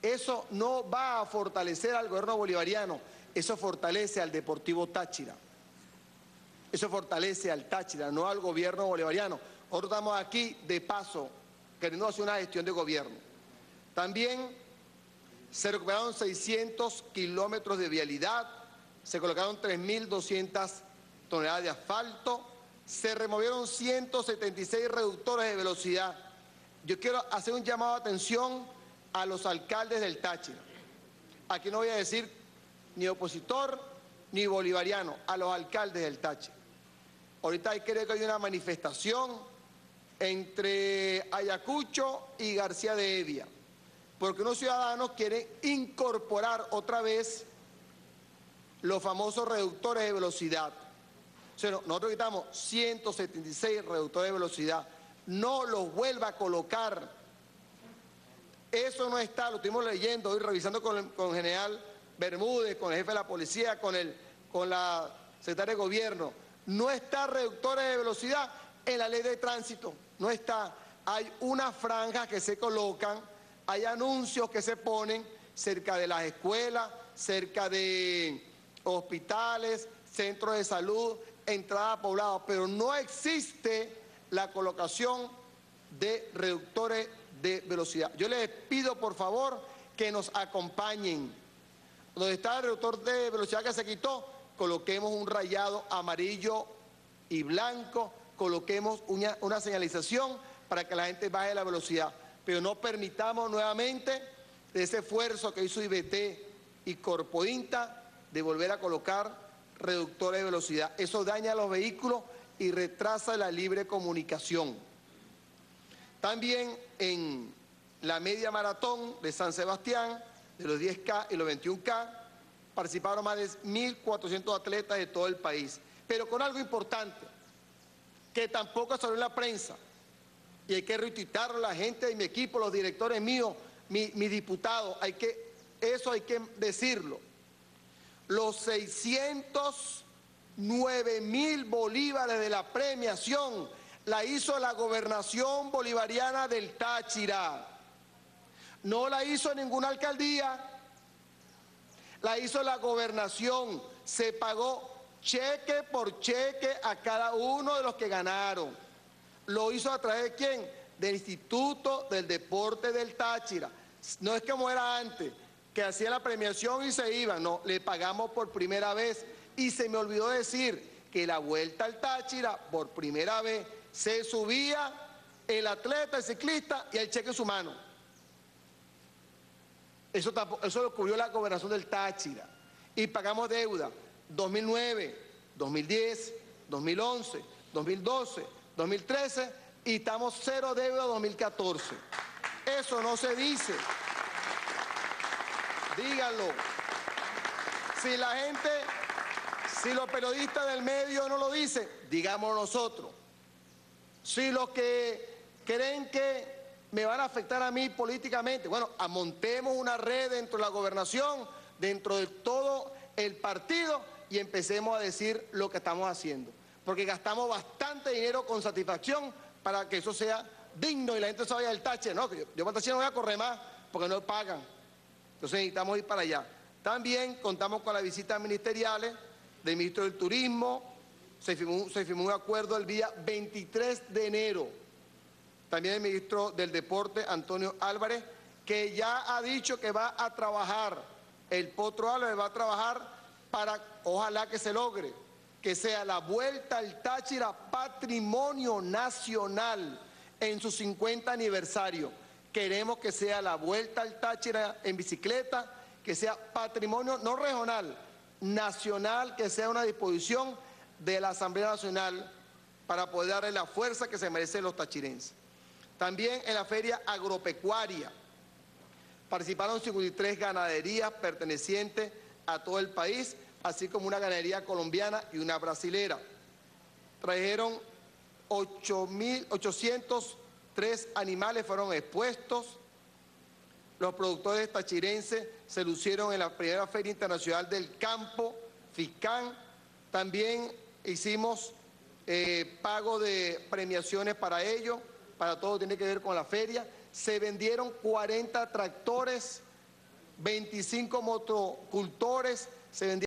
Eso no va a fortalecer al gobierno bolivariano, eso fortalece al Deportivo Táchira. Eso fortalece al Táchira, no al gobierno bolivariano. Nosotros estamos aquí de paso, queriendo hacer una gestión de gobierno. También se recuperaron 600 kilómetros de vialidad, se colocaron 3.200 toneladas de asfalto, se removieron 176 reductores de velocidad. Yo quiero hacer un llamado de atención a los alcaldes del Táchira. Aquí no voy a decir ni opositor ni bolivariano, a los alcaldes del Táchira. Ahorita creo que hay una manifestación entre Ayacucho y García de Evia, porque unos ciudadanos quieren incorporar otra vez los famosos reductores de velocidad. O sea, nosotros quitamos 176 reductores de velocidad, no los vuelva a colocar. Eso no está, lo estuvimos leyendo hoy, revisando con el, con general Bermúdez, con el jefe de la policía, con, el, con la secretaria de gobierno. No está reductores de velocidad en la ley de tránsito, no está. Hay una franja que se colocan, hay anuncios que se ponen cerca de las escuelas, cerca de hospitales, centros de salud, entrada a pero no existe la colocación de reductores de velocidad. Yo les pido por favor que nos acompañen. Donde está el reductor de velocidad que se quitó, coloquemos un rayado amarillo y blanco, coloquemos una, una señalización para que la gente baje la velocidad. Pero no permitamos nuevamente ese esfuerzo que hizo IBT y Corpointa de volver a colocar reductores de velocidad. Eso daña a los vehículos y retrasa la libre comunicación. También en la media maratón de San Sebastián, de los 10K y los 21K, participaron más de 1.400 atletas de todo el país. Pero con algo importante, que tampoco salió en la prensa, y hay que retuitarlo la gente de mi equipo, los directores míos, mi, mi diputado, hay que, eso hay que decirlo. Los 609 mil bolívares de la premiación la hizo la gobernación bolivariana del Táchira. No la hizo ninguna alcaldía, la hizo la gobernación. Se pagó cheque por cheque a cada uno de los que ganaron. ¿Lo hizo a través de quién? Del Instituto del Deporte del Táchira. No es como era antes, que hacía la premiación y se iban. No, le pagamos por primera vez. Y se me olvidó decir que la vuelta al Táchira, por primera vez, se subía el atleta, el ciclista y el cheque en su mano. Eso, eso lo cubrió la gobernación del Táchira. Y pagamos deuda 2009, 2010, 2011, 2012, 2013 y estamos cero deuda 2014. Eso no se dice. Díganlo. Si la gente, si los periodistas del medio no lo dicen, digamos nosotros. Si los que creen que me van a afectar a mí políticamente, bueno, amontemos una red dentro de la gobernación, dentro de todo el partido y empecemos a decir lo que estamos haciendo. Porque gastamos bastante dinero con satisfacción para que eso sea digno y la gente se vaya del tache. No, yo, yo no voy a correr más porque no pagan. Entonces necesitamos ir para allá. También contamos con las visitas ministeriales del ministro del Turismo. Se firmó, un acuerdo el día 23 de enero. También el ministro del Deporte, Antonio Álvarez, que ya ha dicho que va a trabajar, el Potro Álvarez va a trabajar para, ojalá que se logre, que sea la vuelta al Táchira patrimonio nacional en su 50 aniversario. Queremos que sea la vuelta al Táchira en bicicleta, que sea patrimonio no regional, nacional, que sea una disposición de la Asamblea Nacional para poder darle la fuerza que se merecen los tachirenses. También en la feria agropecuaria participaron 53 ganaderías pertenecientes a todo el país, así como una ganadería colombiana y una brasilera. Trajeron 8.803 animales, fueron expuestos. Los productores tachirenses se lucieron en la primera Feria Internacional del Campo, FICAN. También hicimos eh, pago de premiaciones para ellos, para todo tiene que ver con la feria. Se vendieron 40 tractores 25 motocultores se vendieron